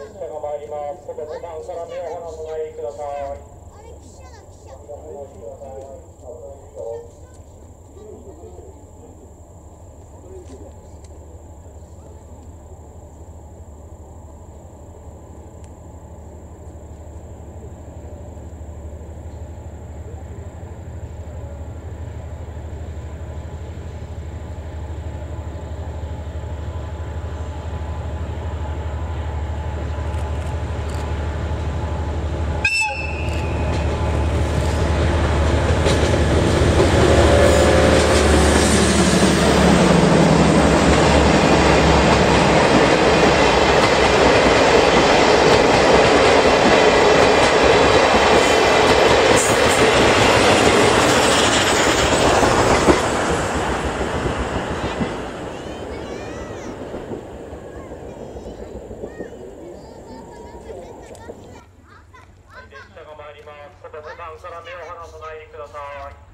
列車が参りま。から目を離さないください。列車が参ります。こ小田さんから目を離さないでください。